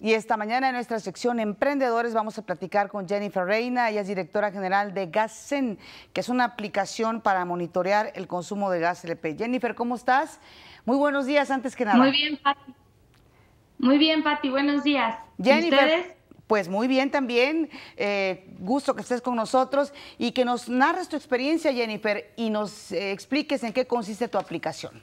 Y esta mañana en nuestra sección Emprendedores vamos a platicar con Jennifer Reina, ella es directora general de GasSen, que es una aplicación para monitorear el consumo de gas LP. Jennifer, ¿cómo estás? Muy buenos días antes que nada. Muy bien, Pati. Muy bien, Pati, buenos días. Jennifer, ¿Ustedes? Pues muy bien también, eh, gusto que estés con nosotros y que nos narres tu experiencia, Jennifer, y nos eh, expliques en qué consiste tu aplicación.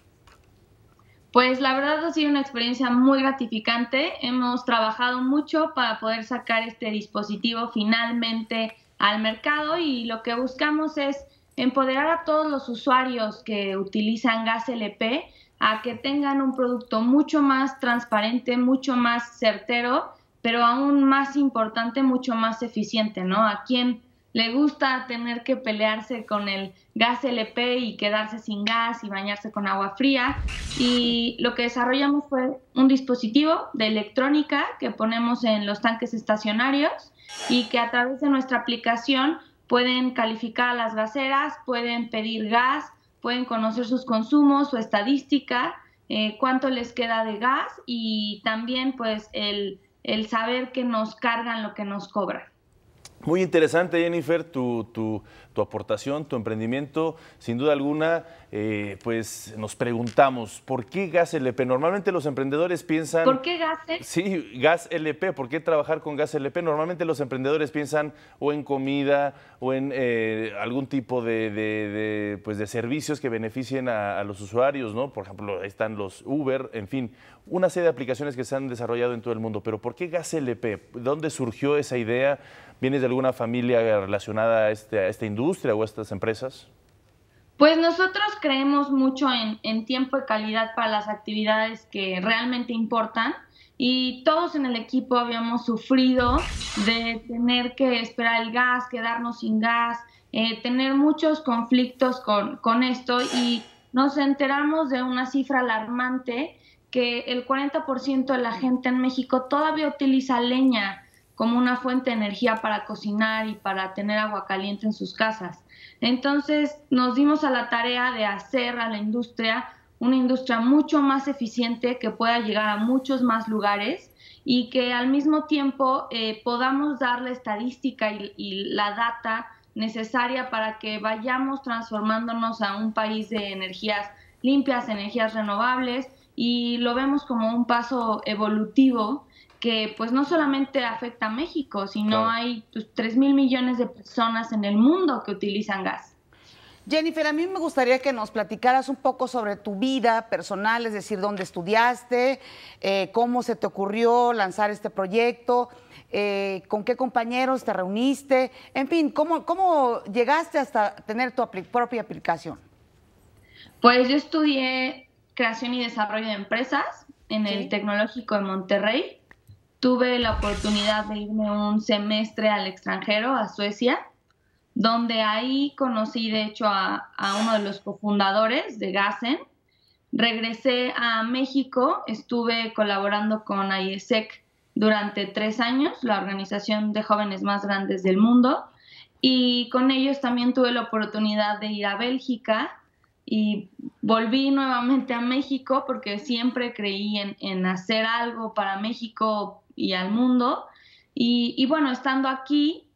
Pues la verdad ha sido una experiencia muy gratificante. Hemos trabajado mucho para poder sacar este dispositivo finalmente al mercado y lo que buscamos es empoderar a todos los usuarios que utilizan gas LP a que tengan un producto mucho más transparente, mucho más certero, pero aún más importante, mucho más eficiente, ¿no? A quien le gusta tener que pelearse con el gas LP y quedarse sin gas y bañarse con agua fría. Y lo que desarrollamos fue un dispositivo de electrónica que ponemos en los tanques estacionarios y que a través de nuestra aplicación pueden calificar a las gaseras, pueden pedir gas, pueden conocer sus consumos, su estadística, eh, cuánto les queda de gas y también pues el, el saber que nos cargan lo que nos cobran. Muy interesante, Jennifer, tu, tu, tu, aportación, tu emprendimiento. Sin duda alguna, eh, pues nos preguntamos, ¿por qué gas LP? Normalmente los emprendedores piensan... ¿Por qué gas? Sí, gas LP. ¿Por qué trabajar con gas LP? Normalmente los emprendedores piensan o en comida o en eh, algún tipo de, de, pues de servicios que beneficien a, a, los usuarios, ¿no? Por ejemplo, ahí están los Uber, en fin, una serie de aplicaciones que se han desarrollado en todo el mundo. Pero ¿por qué gas LP? ¿Dónde surgió esa idea? ¿Vienes de alguna familia relacionada a, este, a esta industria o a estas empresas? Pues nosotros creemos mucho en, tiempo y calidad para las actividades que realmente importan y todos en el equipo habíamos sufrido de tener que esperar el gas, quedarnos sin gas, eh, tener muchos conflictos con, con esto y nos enteramos de una cifra alarmante que el 40% de la gente en México todavía utiliza leña como una fuente de energía para cocinar y para tener agua caliente en sus casas. Entonces nos dimos a la tarea de hacer a la industria una industria mucho más eficiente que pueda llegar a muchos más lugares y que al mismo tiempo eh, podamos dar la estadística y, y la data necesaria para que vayamos transformándonos a un país de energías limpias, energías renovables y lo vemos como un paso evolutivo que pues no solamente afecta a México, sino hay pues, 3 mil millones de personas en el mundo que utilizan gas. Jennifer, a mí me gustaría que nos platicaras un poco sobre tu vida personal, es decir, dónde estudiaste, eh, cómo se te ocurrió lanzar este proyecto, eh, con qué compañeros te reuniste, en fin, cómo, cómo llegaste hasta tener tu propia aplicación. Pues yo estudié creación y desarrollo de empresas en el Tecnológico de Monterrey tuve la oportunidad de irme un semestre al extranjero, a Suecia, donde ahí conocí de hecho a, uno de los cofundadores de Gasen. Regresé a México, estuve colaborando con IESEC durante tres años, la organización de jóvenes más grandes del mundo, y con ellos también tuve la oportunidad de ir a Bélgica y volví nuevamente a México porque siempre creí en, en hacer algo para México y al mundo. Y, bueno, estando aquí,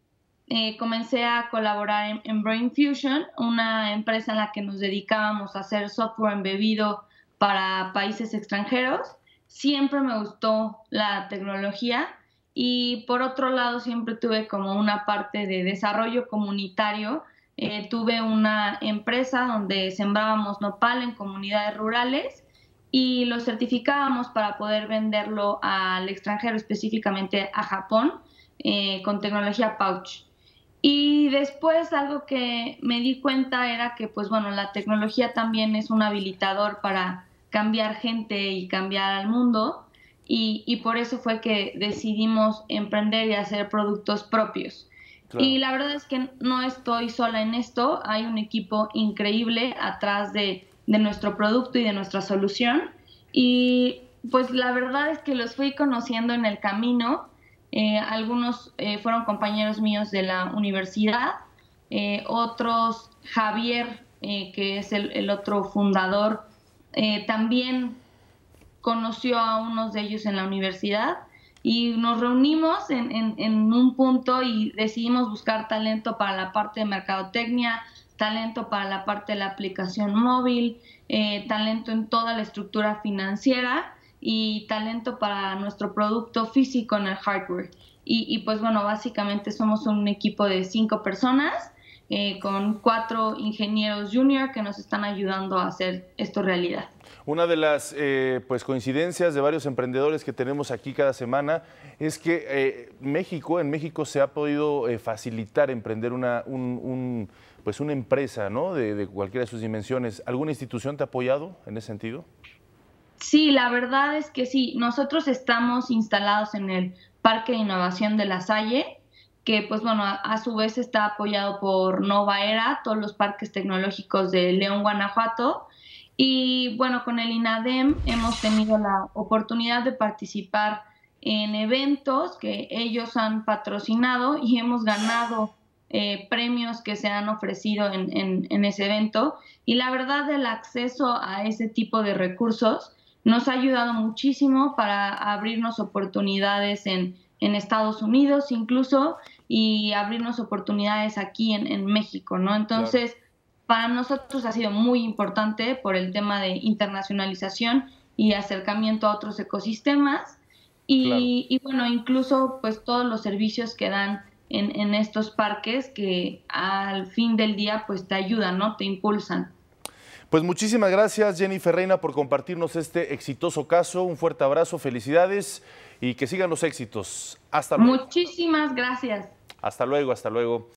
eh, comencé a colaborar en, Brain Fusion, una empresa en la que nos dedicábamos a hacer software embebido para países extranjeros. Siempre me gustó la tecnología y por otro lado siempre tuve como una parte de desarrollo comunitario. Eh, tuve una empresa donde sembrábamos nopal en comunidades rurales y lo certificábamos para poder venderlo al extranjero, específicamente a Japón, eh, con tecnología pouch. Y después algo que me di cuenta era que, pues bueno, la tecnología también es un habilitador para cambiar gente y cambiar al mundo. Y, y por eso fue que decidimos emprender y hacer productos propios. Y la verdad es que no estoy sola en esto, hay un equipo increíble atrás de de nuestro producto y de nuestra solución. Y pues la verdad es que los fui conociendo en el camino. Eh, algunos eh, fueron compañeros míos de la universidad, eh, otros, Javier, que es el, el otro fundador, también conoció a unos de ellos en la universidad y nos reunimos en, en, un punto y decidimos buscar talento para la parte de mercadotecnia, talento para la parte de la aplicación móvil, eh, talento en toda la estructura financiera y talento para nuestro producto físico en el hardware. Y, y pues bueno, básicamente somos un equipo de cinco personas eh, con cuatro ingenieros junior que nos están ayudando a hacer esto realidad. Una de las eh, pues, coincidencias de varios emprendedores que tenemos aquí cada semana es que eh, México, en México se ha podido facilitar emprender una, pues una empresa ¿no? de, de cualquiera de sus dimensiones. ¿Alguna institución te ha apoyado en ese sentido? Sí, la verdad es que sí. Nosotros estamos instalados en el Parque de Innovación de La Salle que pues bueno, a, su vez está apoyado por Nova Era, todos los parques tecnológicos de León, Guanajuato. Y bueno, con el INADEM hemos tenido la oportunidad de participar en eventos que ellos han patrocinado y hemos ganado eh, premios que se han ofrecido en, en, ese evento. Y la verdad, el acceso a ese tipo de recursos nos ha ayudado muchísimo para abrirnos oportunidades en, en Estados Unidos incluso y abrirnos oportunidades aquí en, México, ¿no? Entonces, para nosotros ha sido muy importante por el tema de internacionalización y acercamiento a otros ecosistemas y, bueno, incluso pues todos los servicios que dan en, en, estos parques que al fin del día pues te ayudan, ¿no? Te impulsan. Pues muchísimas gracias Jennifer Reina por compartirnos este exitoso caso. Un fuerte abrazo, felicidades y que sigan los éxitos. Hasta luego. Muchísimas gracias. Hasta luego, hasta luego.